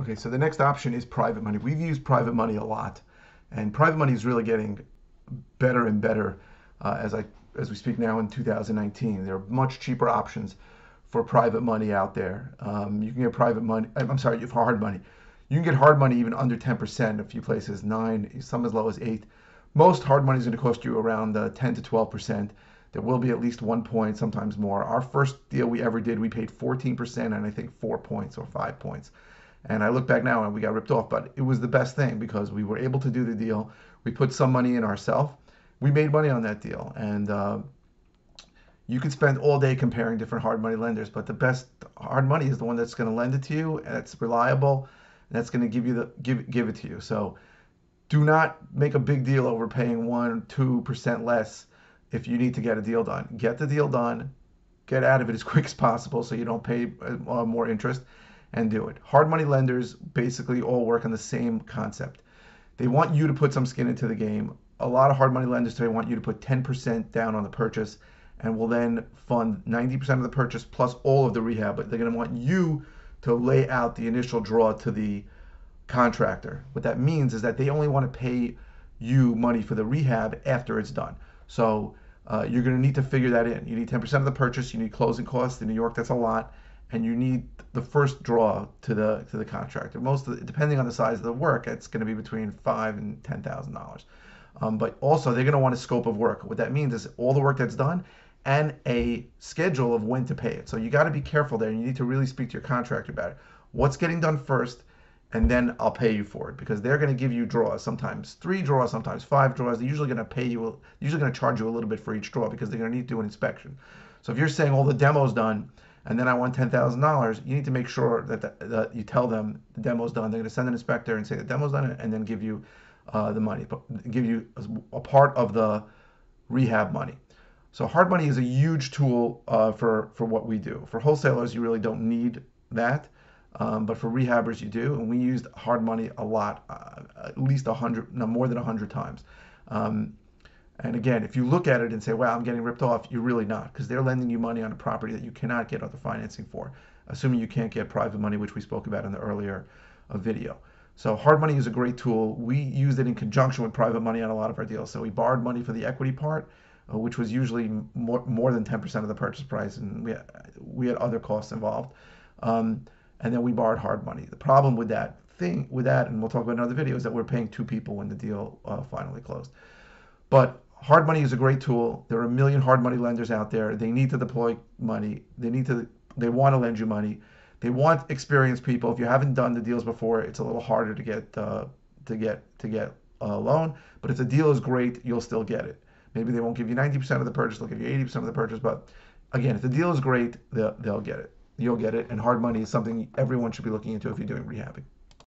Okay, so the next option is private money. We've used private money a lot, and private money is really getting better and better uh, as I as we speak now in 2019. There are much cheaper options for private money out there. Um, you can get private money. I'm sorry, you have hard money. You can get hard money even under 10%. A few places nine, some as low as eight. Most hard money is going to cost you around uh, 10 to 12%. There will be at least one point, sometimes more. Our first deal we ever did, we paid 14% and I think four points or five points. And I look back now and we got ripped off, but it was the best thing because we were able to do the deal. We put some money in ourselves. We made money on that deal. And uh, you can spend all day comparing different hard money lenders, but the best hard money is the one that's going to lend it to you and it's reliable and that's going to give you the give give it to you. So do not make a big deal over paying one, two percent less if you need to get a deal done. Get the deal done, get out of it as quick as possible so you don't pay uh, more interest and do it. Hard money lenders basically all work on the same concept. They want you to put some skin into the game. A lot of hard money lenders today want you to put 10% down on the purchase and will then fund 90% of the purchase plus all of the rehab. But they're going to want you to lay out the initial draw to the contractor. What that means is that they only want to pay you money for the rehab after it's done. So uh, you're going to need to figure that in. You need 10% of the purchase. You need closing costs. In New York, that's a lot and you need the first draw to the to the contractor. Most the, depending on the size of the work, it's going to be between five and ten thousand um, dollars. But also, they're going to want a scope of work. What that means is all the work that's done and a schedule of when to pay it. So you got to be careful there. You need to really speak to your contractor about it. What's getting done first, and then I'll pay you for it because they're going to give you draws. Sometimes three draws, sometimes five draws. They're usually going to pay you. Usually going to charge you a little bit for each draw because they're going to need to do an inspection. So if you're saying all the demos done and then I want ten thousand dollars, you need to make sure that, the, that you tell them the demo's done. They're going to send an inspector and say the demo's done, and then give you uh, the money, give you a part of the rehab money. So hard money is a huge tool uh, for for what we do. For wholesalers, you really don't need that, um, but for rehabbers, you do. And we used hard money a lot, uh, at least a hundred, no more than a hundred times. Um, and again, if you look at it and say, wow, I'm getting ripped off, you're really not because they're lending you money on a property that you cannot get other financing for, assuming you can't get private money, which we spoke about in the earlier uh, video. So hard money is a great tool. We used it in conjunction with private money on a lot of our deals. So we borrowed money for the equity part, uh, which was usually more, more than 10% of the purchase price, and we had, we had other costs involved. Um, and then we borrowed hard money. The problem with that thing, with that, and we'll talk about in other videos, that we're paying two people when the deal uh, finally closed. But hard money is a great tool. There are a million hard money lenders out there. They need to deploy money. They need to. They want to lend you money. They want experienced people. If you haven't done the deals before, it's a little harder to get uh, to get to get a loan. But if the deal is great, you'll still get it. Maybe they won't give you 90% of the purchase. They'll give you 80% of the purchase. But again, if the deal is great, they'll, they'll get it. You'll get it. And hard money is something everyone should be looking into if you're doing rehabbing.